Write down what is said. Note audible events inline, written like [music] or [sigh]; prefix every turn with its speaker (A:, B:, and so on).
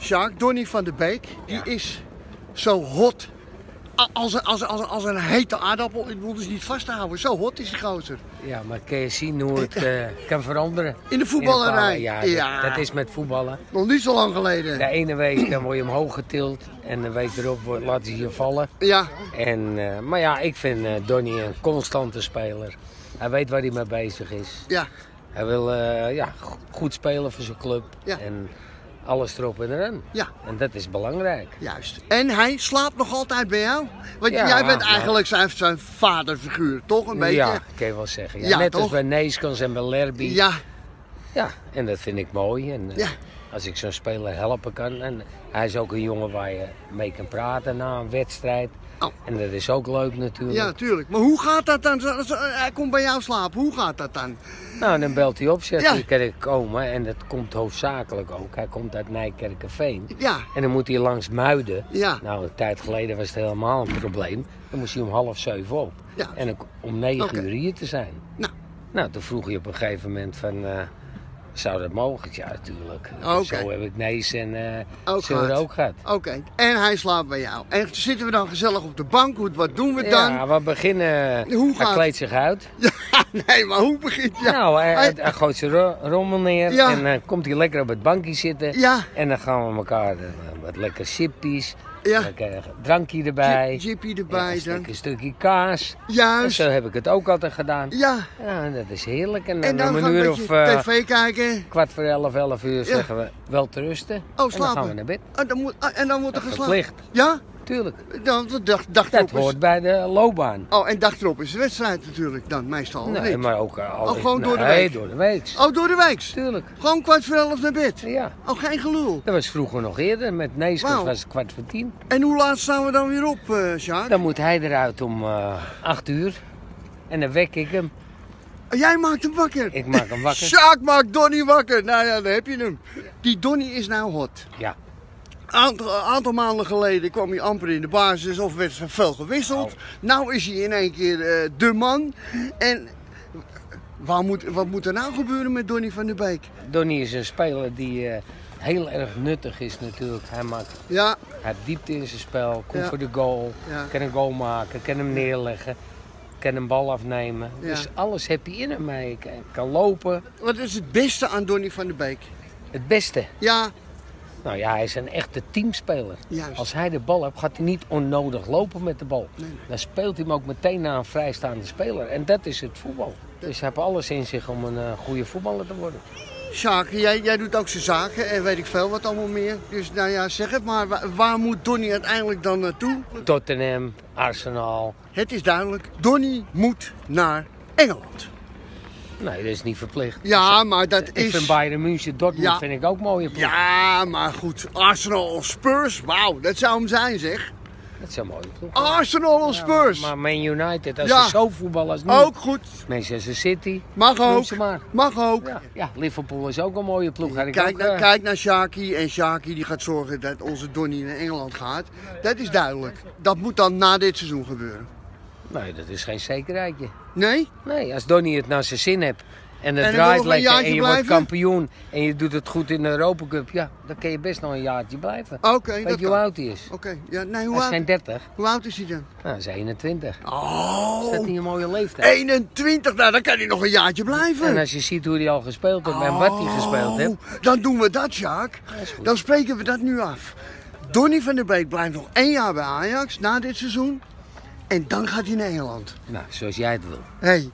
A: Sjaak, Donny van der Beek, die is zo hot. Als een, als, als, als een hete aardappel. Ik bedoel dus niet vast te houden. Zo hot is die gozer.
B: Ja, maar kun je zien hoe het eh, kan veranderen?
A: In de voetballerij.
B: In
A: Ja.
B: Ja, dat, dat is met voetballen.
A: Nog niet zo lang geleden.
B: De ene week dan word je omhoog getild en de week erop wordt- laten ze je vallen.
A: Ja,
B: En, eh, maar ja, ik vind eh, Donny een constante speler. Hij weet waar hij mee bezig is.
A: ja.
B: Hij wil ja, go- goed spelen voor zijn club.
A: Ja.
B: En alles erop en eraan.
A: Ja.
B: En dat is belangrijk.
A: Juist. En hij slaapt nog altijd bij jou? Want
B: Ja,
A: jij bent eigenlijk zijn, zijn vaderfiguur, toch? Een beetje?
B: Ja, kan je wel zeggen. Ja, net
A: toch?
B: als bij Neeskens en bij Lerby.
A: Ja,
B: Ja, en dat vind ik mooi. En, eh,
A: Ja.
B: Als ik zo'n speler helpen kan. En hij is ook een jongen waar je mee kan praten na een wedstrijd.
A: Oh.
B: En dat is ook leuk natuurlijk.
A: ja, tuurlijk. Maar hoe gaat dat dan? Hij komt bij jou slapen. Hoe gaat dat dan?
B: Nou, dan belt hij op, zegt
A: Ja.
B: hij, kan ik komen? En dat komt hoofdzakelijk ook. Hij komt uit Nijkerkerveen.
A: Ja,
B: En dan moet hij langs Muiden.
A: ja.
B: Nou, een tijd geleden was het helemaal een probleem. Dan moest hij om half zeven op.
A: Ja.
B: En om negen uur hier te zijn.
A: Nou.
B: Nou, toen vroeg hij op een gegeven moment van... eh, zou dat mogelijk? Ja, natuurlijk. Zo heb ik Nees en eh
A: Ook
B: ook gehad.
A: Oké. En hij slaapt bij jou. En zitten we dan gezellig op de bank? Hoe- Wat doen we dan?
B: Ja, we beginnen...
A: Hoe
B: hij
A: gaat-
B: kleedt zich uit. [laughs]
A: Ja, nee, maar hoe begint ja.
B: Nou, hij,
A: Hij-
B: hij gooit zijn ro- rommel neer.
A: Ja.
B: En dan komt hij lekker op het bankje zitten.
A: Ja,
B: En dan gaan we elkaar eh, wat lekker chippies.
A: Ja.
B: Lekker drankje erbij.
A: Jippie erbij
B: een, stukje kaas. En
A: Juist.
B: zo heb ik het ook altijd gedaan.
A: Ja.
B: Ja, dat is heerlijk. En,
A: En
B: dan
A: dan
B: om
A: gaan
B: een
A: we
B: uur of eh,
A: tv kijken.
B: kwart voor elf, elf uur zeggen we wel te rusten.
A: Oh,
B: en dan gaan
A: slapen.
B: we naar bed.
A: Ah, dan moet, ah, en dan wordt er geslapen.
B: verplicht.
A: Ja?
B: Tuurlijk.
A: Dan, de dag, dag
B: Dat
A: erop is...
B: hoort bij de loopbaan.
A: Oh, en dag erop is de wedstrijd natuurlijk dan, meestal.
B: Nee, maar ook eh, al
A: Oh, gewoon door de
B: nee,
A: week?
B: door de week.
A: Oh, door de week?
B: Tuurlijk.
A: Gewoon kwart voor elf naar bed?
B: Ja.
A: Oh, geen gelul.
B: Dat was vroeger nog eerder. Met Neeskens was het kwart voor tien.
A: En hoe laat staan we dan weer op, Sjaak?
B: Dan moet hij eruit om eh acht uur. En dan wek ik hem.
A: Jij maakt hem wakker.
B: Ik maak hem wakker. [laughs]
A: Sjaak maakt Donny wakker. Nou ja, daar heb je hem. Die Donny is nou hot.
B: Ja.
A: Aantal, aantal maanden geleden kwam hij amper in de basis of werd er veel gewisseld.
B: Oh.
A: Nou is hij in één keer eh, de man. En waar moet, wat moet er nou gebeuren met Donny van der Beek?
B: Donny is een speler die eh, heel erg nuttig is natuurlijk. Hij, maakt,
A: Ja,
B: hij diepte in zijn spel, komt
A: Ja.
B: voor de goal,
A: Ja.
B: kan een goal maken, kan hem neerleggen, kan een bal afnemen.
A: Ja.
B: Dus alles heb je in hem. Hij kan, kan lopen.
A: wat is het beste aan Donny van der Beek?
B: Het beste.
A: Ja,
B: Nou ja, hij is een echte teamspeler.
A: juist.
B: Als hij de bal hebt, gaat hij niet onnodig lopen met de bal.
A: Nee.
B: Dan speelt hij hem ook meteen naar een vrijstaande speler. En dat is het voetbal. Dus hij heeft alles in zich om een eh, goede voetballer te worden.
A: Sjaak, jij, jij doet ook zijn zaken en weet ik veel wat allemaal meer. Dus nou ja, zeg het maar. Waar, waar moet Donny uiteindelijk dan naartoe?
B: Tottenham, Arsenal.
A: Het is duidelijk. Donny moet naar Engeland.
B: Nee, dat is niet verplicht.
A: Ja, maar dat
B: Ik
A: is...
B: vind Bayern München, Dortmund
A: Ja.
B: vind ik ook mooie ploeg.
A: Ja, maar goed. Arsenal of Spurs? Wauw, dat zou hem zijn zeg.
B: Dat zijn mooie ploeg.
A: Arsenal of
B: Ja,
A: Spurs?
B: maar Man United, als
A: Ja.
B: ze zo voetballen als nu.
A: Ook goed.
B: Manchester City.
A: Mag ook.
B: maar.
A: Mag ook.
B: Ja, ja, Liverpool is ook een mooie ploeg. Ik
A: Kijk,
B: ook,
A: naar,
B: eh,
A: kijk naar Shaki en Shaki die gaat zorgen dat onze Donny naar Engeland gaat. Dat is duidelijk. Dat moet dan na dit seizoen gebeuren.
B: Nee, dat is geen zekerheidje.
A: Nee?
B: Nee, als Donny het naar zijn zin hebt en het
A: En
B: draait lekker en je
A: blijven?
B: wordt kampioen en je doet het goed in de Europa Cup, ja, dan kun je best nog een jaartje blijven.
A: Oké,
B: Weet
A: dat
B: je hoe
A: kan.
B: oud hij is?
A: Oké, ja, nee, hoe
B: Hij is geen 30,
A: hoe oud is hij dan?
B: nou, hij is 21. Is dat
A: Oh,
B: niet een mooie leeftijd?
A: 21. Nou, dan kan hij nog een jaartje blijven.
B: En als je ziet hoe hij al gespeeld heeft en wat hij gespeeld heeft,
A: Oh, Dan doen we dat,
B: goed.
A: Dan spreken we dat nu af. Donny van der Beek blijft nog één jaar bij Ajax na dit seizoen. En dan gaat hij naar Engeland.
B: Nou, zoals jij het wil.
A: Hey,